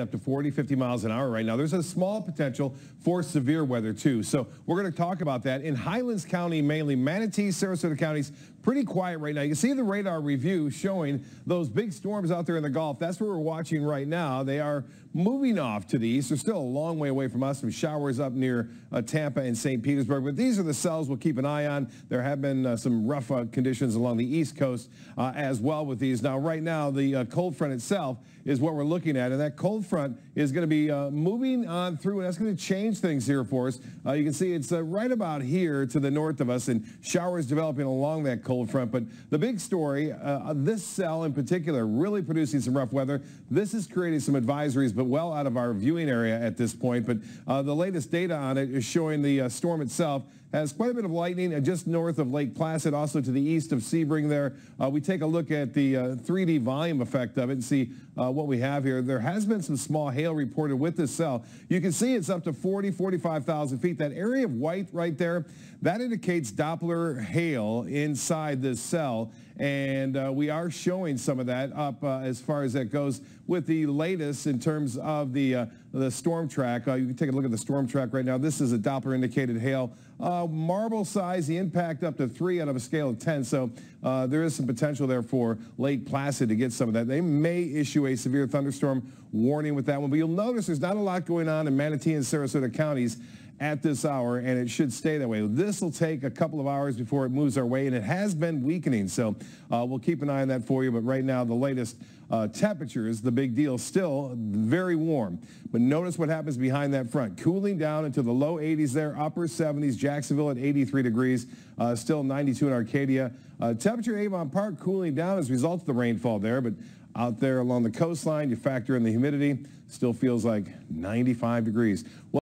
up to 40, 50 miles an hour right now. There's a small potential for severe weather too. So we're going to talk about that. In Highlands County, mainly Manatee, Sarasota counties, pretty quiet right now. You can see the radar review showing those big storms out there in the Gulf. That's what we're watching right now. They are moving off to the east. They're still a long way away from us. Some showers up near uh, Tampa and St. Petersburg. But these are the cells we'll keep an eye on. There have been uh, some rough uh, conditions along the east coast uh, as well with these. Now, right now, the uh, cold front itself is what we're looking at. And that cold front is going to be uh, moving on through, and that's going to change things here for us. Uh, you can see it's uh, right about here to the north of us, and showers developing along that cold front. But the big story, uh, this cell in particular, really producing some rough weather. This is creating some advisories, but well out of our viewing area at this point. But uh, the latest data on it is showing the uh, storm itself has quite a bit of lightning just north of Lake Placid, also to the east of Sebring there. Uh, we take a look at the uh, 3D volume effect of it and see uh, what we have here. There has been some small hail reported with this cell. You can see it's up to 40, 45,000 feet. That area of white right there, that indicates Doppler hail inside this cell. And uh, we are showing some of that up uh, as far as that goes with the latest in terms of the, uh, the storm track. Uh, you can take a look at the storm track right now. This is a Doppler indicated hail. Uh, marble size, the impact up to three out of a scale of 10. So uh, there is some potential there for Lake Placid to get some of that. They may issue a severe thunderstorm warning with that one. But you'll notice there's not a lot going on in Manatee and Sarasota counties at this hour, and it should stay that way. This will take a couple of hours before it moves our way, and it has been weakening. So uh, we'll keep an eye on that for you. But right now, the latest uh, temperature is the big deal. Still very warm. But notice what happens behind that front. Cooling down into the low 80s there, upper 70s. Jacksonville at 83 degrees, uh, still 92 in Arcadia. Uh, temperature Avon Park cooling down as a result of the rainfall there. But out there along the coastline, you factor in the humidity, still feels like 95 degrees. Well,